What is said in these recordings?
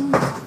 Thank you.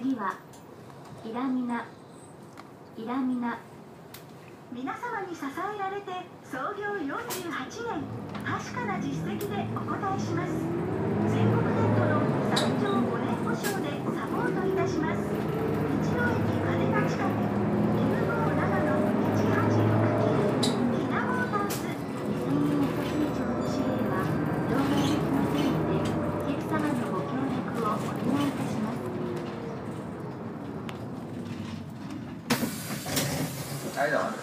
次はイラミナ。イラミナ。皆様に支えられて創業48年。確かな実績でお答えします。全国ネットの3兆5年保証でサポートいたします。道の駅金町近く。来的。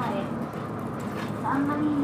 前3万人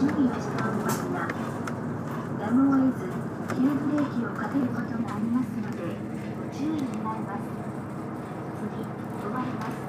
修をしておのますがやむを得ず急ブレーキをかけることがありますのでご注意になります次止まります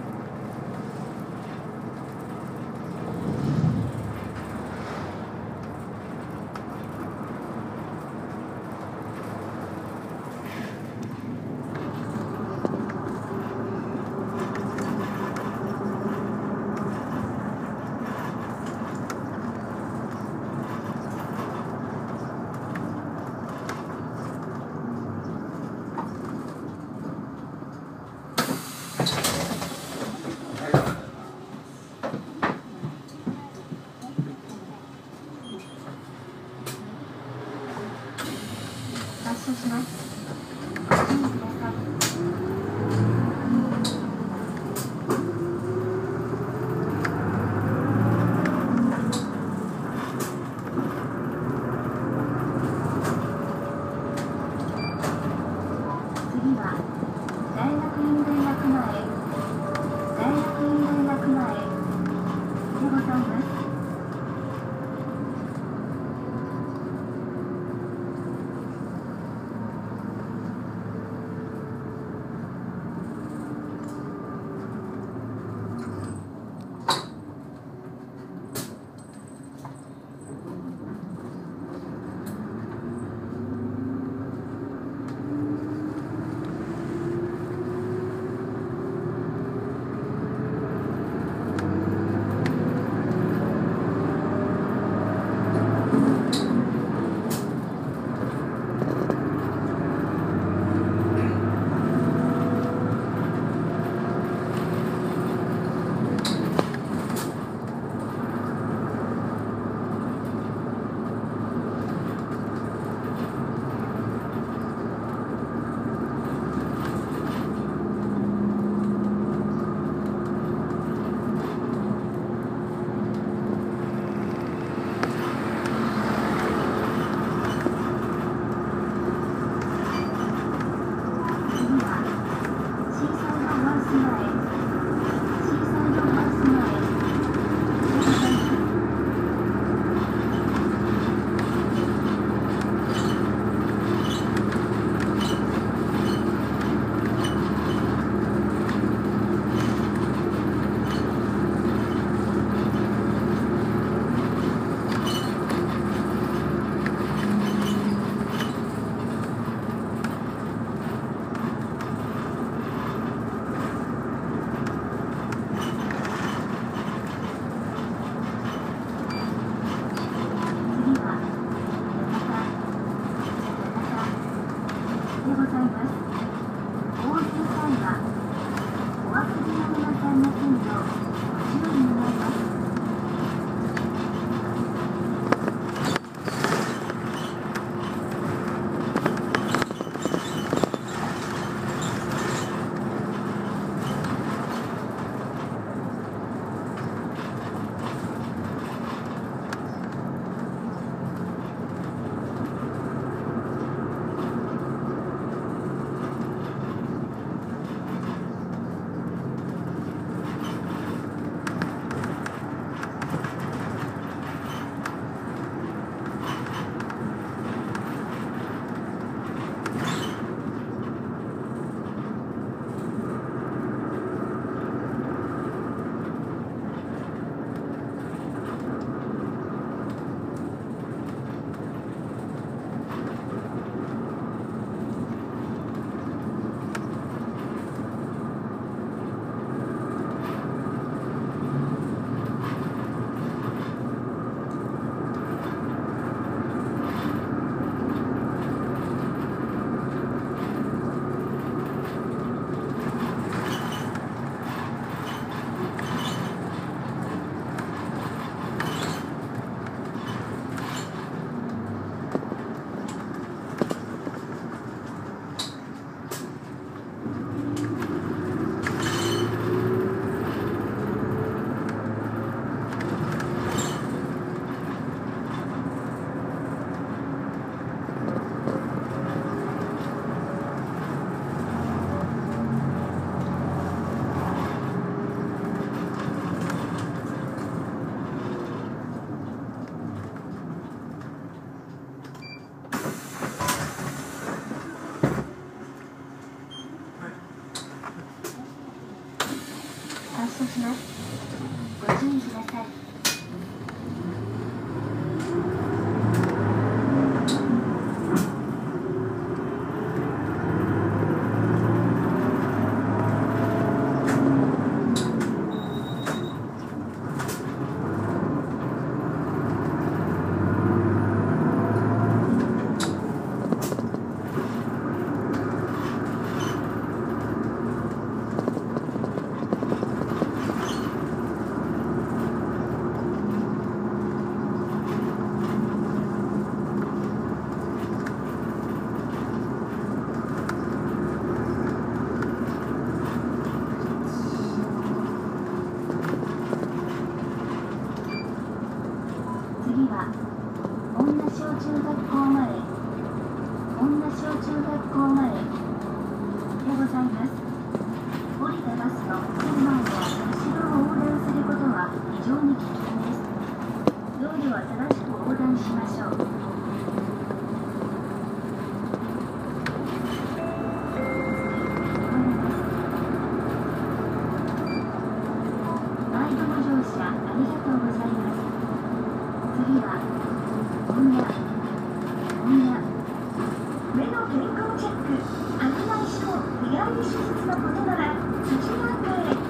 に進むことなら1番で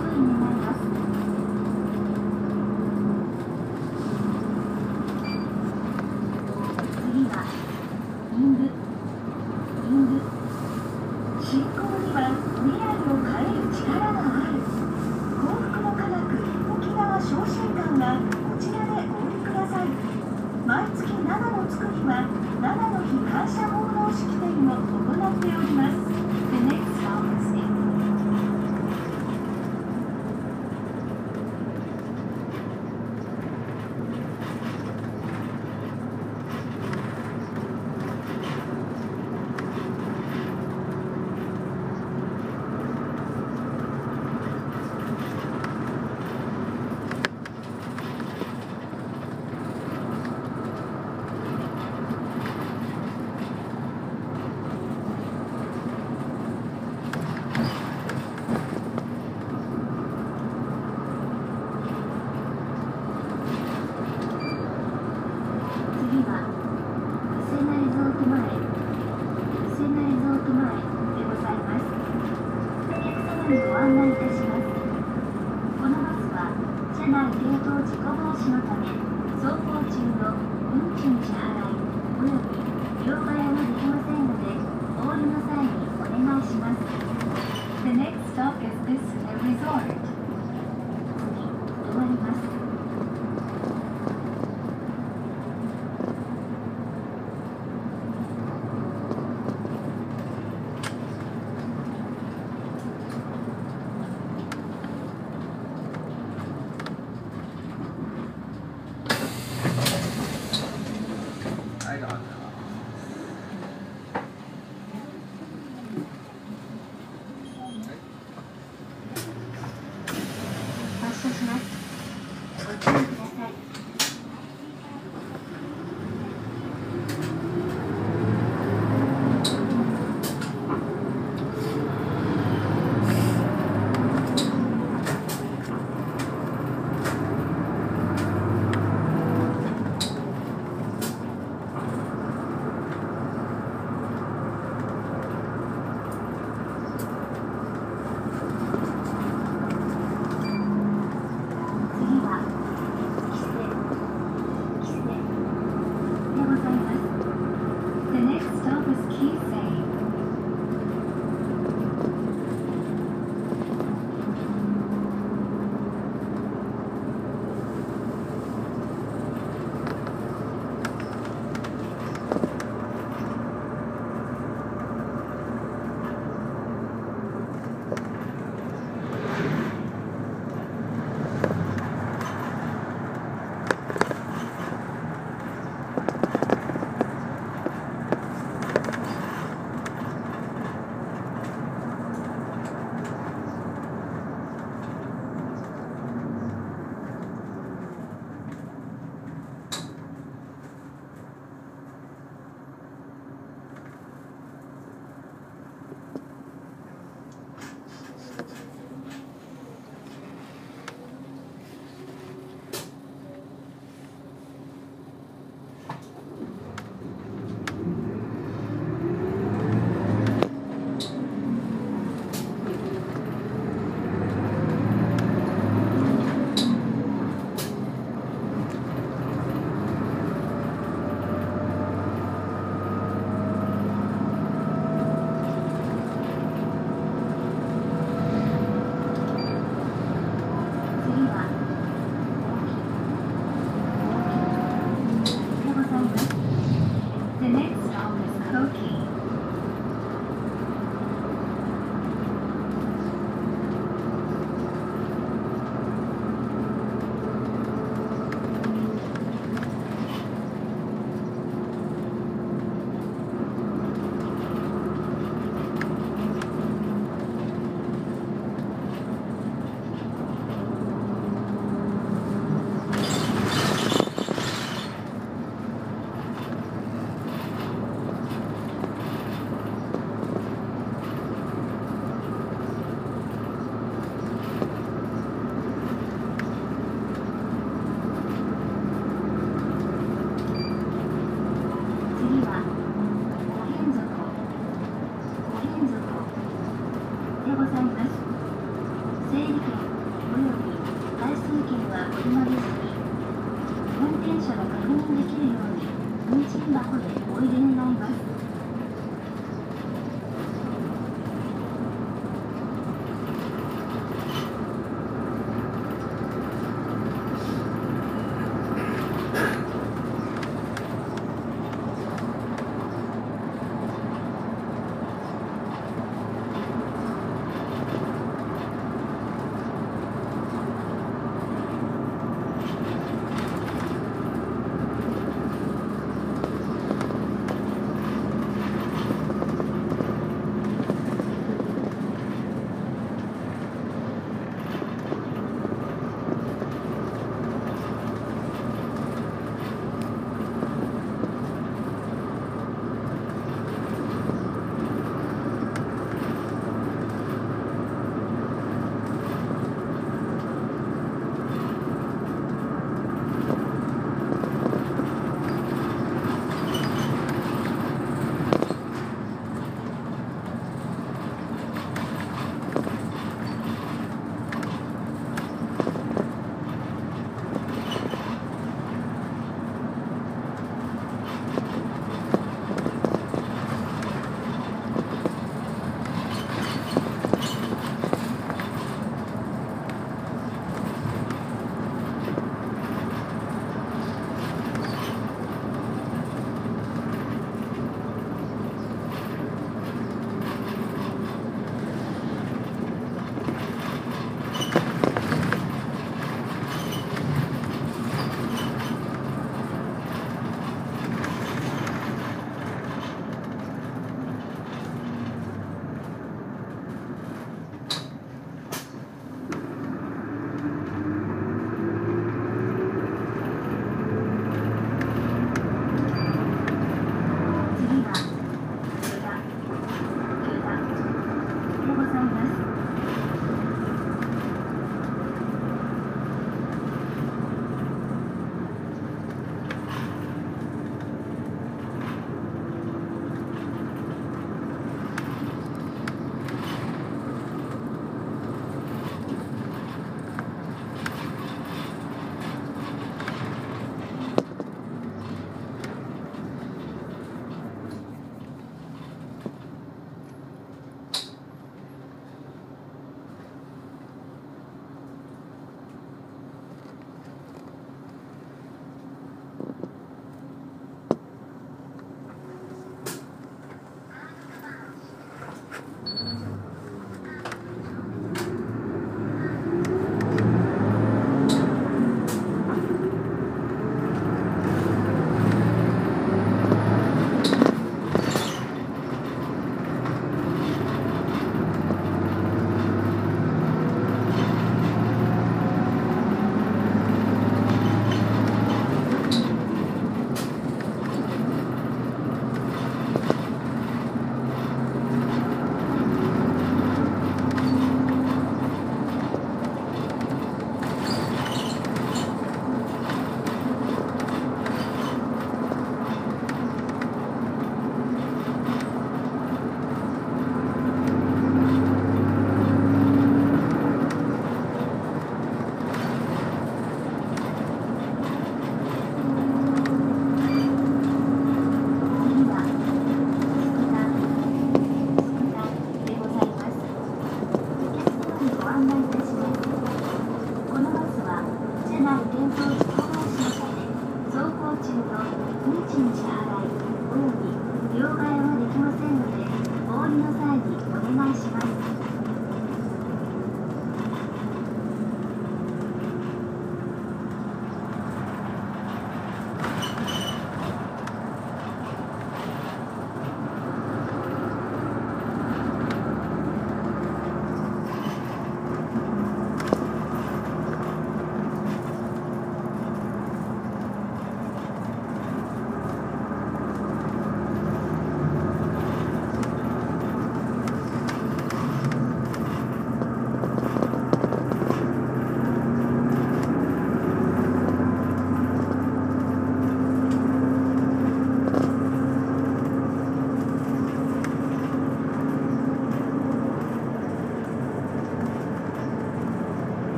う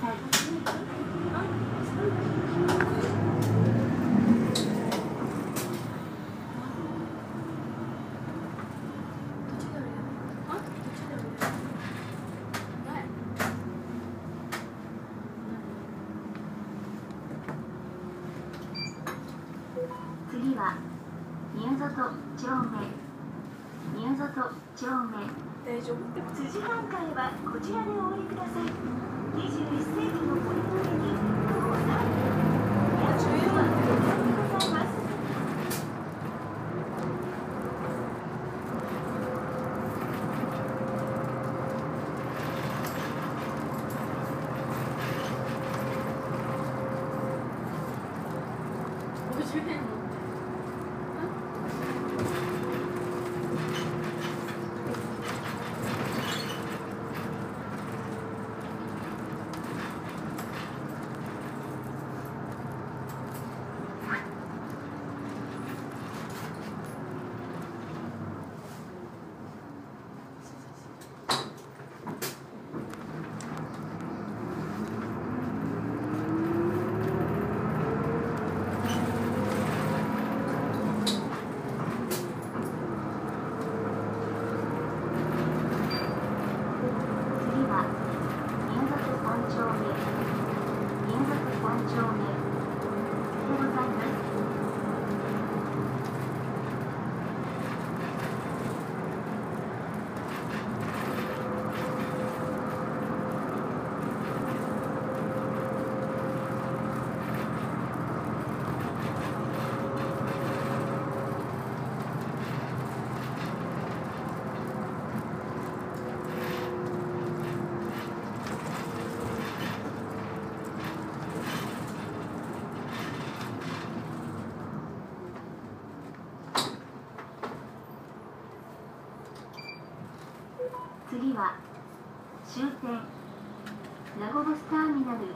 大丈夫？ってます辻半海はこちらで終点名護バスターミナル。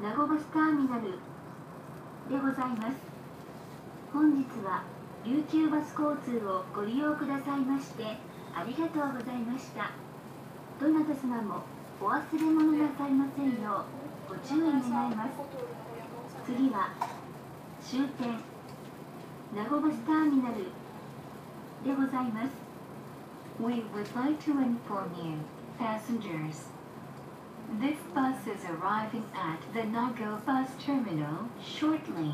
名護バスターミナルでございます。本日は琉球バス交通をご利用くださいましてありがとうございました。どなた様もお忘れ物なさいませんようご注意願います。次は終点名護バスターミナルでございます。We would like to inform you, passengers. This bus is arriving at the Nago bus terminal shortly.